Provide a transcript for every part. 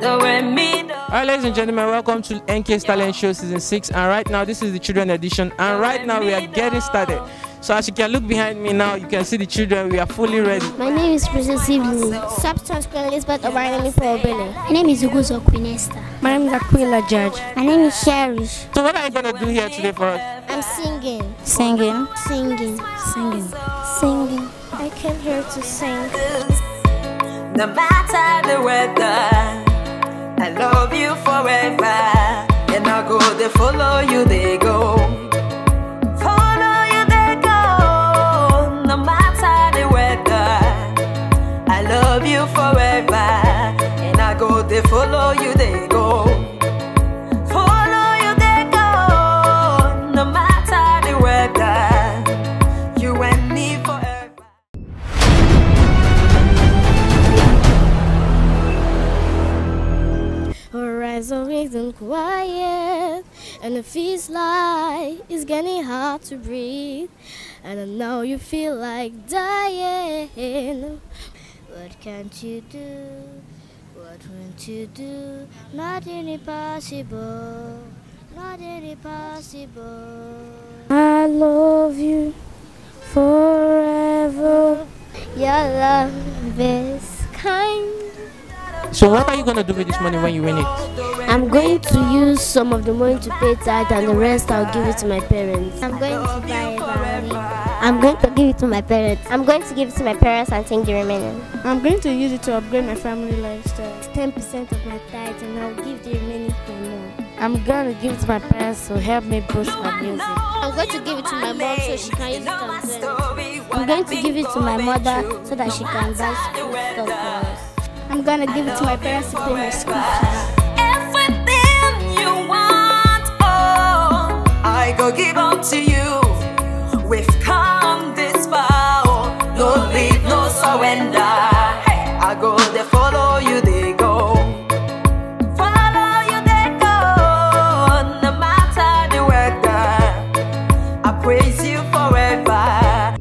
ladies and gentlemen, welcome to NK's Talent Show Season 6. And right now, this is the children edition. And right now, we are getting started. So as you can look behind me now, you can see the children. We are fully ready. My name is Princess Evelyn. Substance Queen Elizabeth Obarani for Obele. My name is Uguzo Queen Esther. My name is Aquila Judge. My name is Cherish. So what are you going to do here today for us? I'm singing. Singing. Singing. Singing. Singing. I came here to sing. No matter the weather, I love you forever. And I go, they follow you, they go. Horizon isn't quiet, and it feels like it's getting hard to breathe. And I know you feel like dying. What can't you do? What won't you do? Nothing impossible. Nothing impossible. I love you forever. Your love is kind. So what are you going to do with this money when you win it? I'm going to use some of the money to pay tithe and the rest I'll give it to my parents. I'm going to buy a violin. I'm going to give it to my parents. I'm going to give it to my parents and take the remaining. I'm going to use it to upgrade my family lifestyle. 10% of my tithe and I'll give the remaining to my mom. I'm going to give it to my parents to help me boost my music. I'm going to give it to my mom so she can use it as well. I'm going to give it to my mother so that she can buy school stuff for us. I'm going to give it to my parents to pay my school fees. I go give unto you. We've come this far, oh, no leave, no surrender. Hey, I go, they follow you, they go. Follow you, they go. No matter the weather, I praise you forever.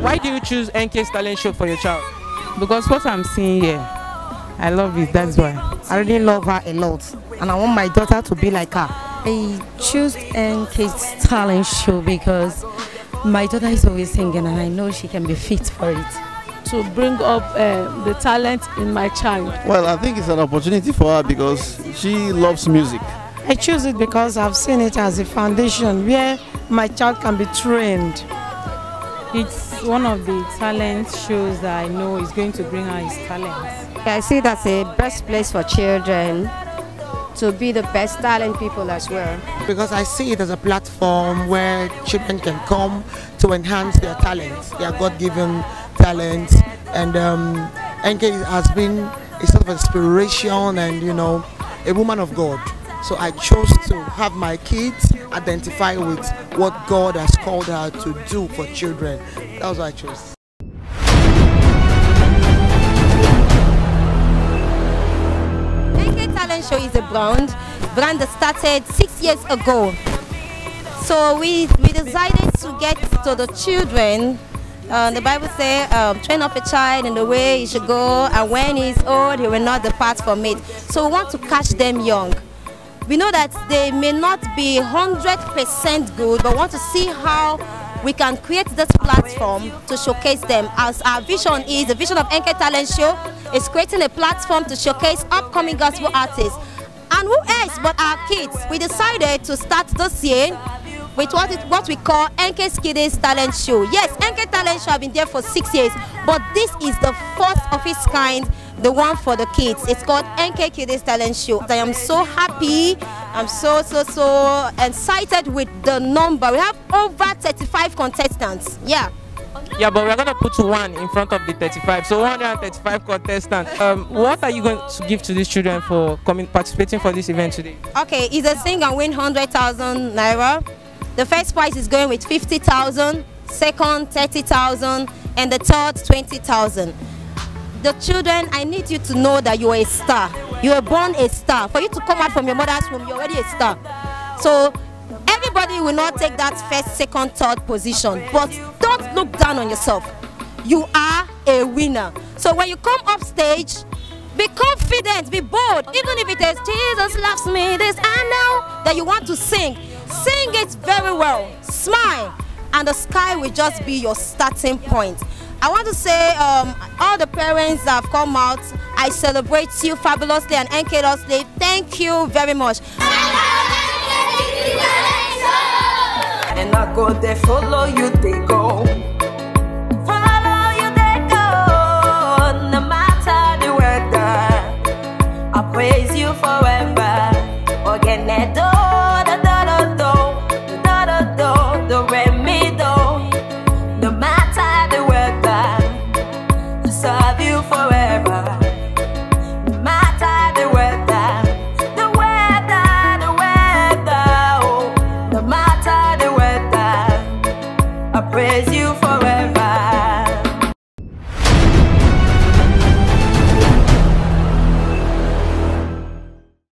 Why do you choose NK's Talent Show for your child? Because what I'm seeing here, I love it. That's why. I really love her a lot. And I want my daughter to be like her. I choose NK's talent show because my daughter is always singing and I know she can be fit for it. to bring up uh, the talent in my child. Well, I think it's an opportunity for her because she loves music. I choose it because I've seen it as a foundation where my child can be trained. It's one of the talent shows that I know is going to bring out his talents. I see that's the best place for children to be the best talent people as well. Because I see it as a platform where children can come to enhance their talents, their God given talents. And um, NK has been a sort of inspiration and, you know, a woman of God. So I chose to have my kids identify with what God has called her to do for children. That was what I chose. NK Talent Show is a brand, brand that started six years ago. So we, we decided to get to the children. Uh, the Bible says, um, train up a child in the way he should go, and when he's old, he will not depart from it. So we want to catch them young. We know that they may not be 100% good, but want to see how we can create this platform to showcase them. As our vision is, the vision of NK Talent Show is creating a platform to showcase upcoming gospel artists. And who else but our kids? We decided to start this year with what, it, what we call NK's Kiddies Talent Show. Yes, NK Talent Show have been there for six years, but this is the first of its kind, the one for the kids. It's called NK Kiddies Talent Show. I am so happy. I'm so, so, so excited with the number. We have over 35 contestants. Yeah. Yeah, but we're going to put one in front of the 35. So 135 contestants. Um, what are you going to give to these children for coming participating for this event today? Okay, it's a sing and win 100,000 naira. The first prize is going with 50,000, second 30,000, and the third 20,000. The children, I need you to know that you are a star. You were born a star. For you to come out from your mother's womb, you're already a star. So everybody will not take that first, second, third position. But don't look down on yourself. you are a winner. So when you come up stage, be confident, be bold. Even if it is Jesus loves me, this I know that you want to sing. Sing it very well. Smile, and the sky will just be your starting point. I want to say, um, all the parents that have come out, I celebrate you fabulously and encouragely. Thank you very much. And I go follow you, they go. Praise you forever.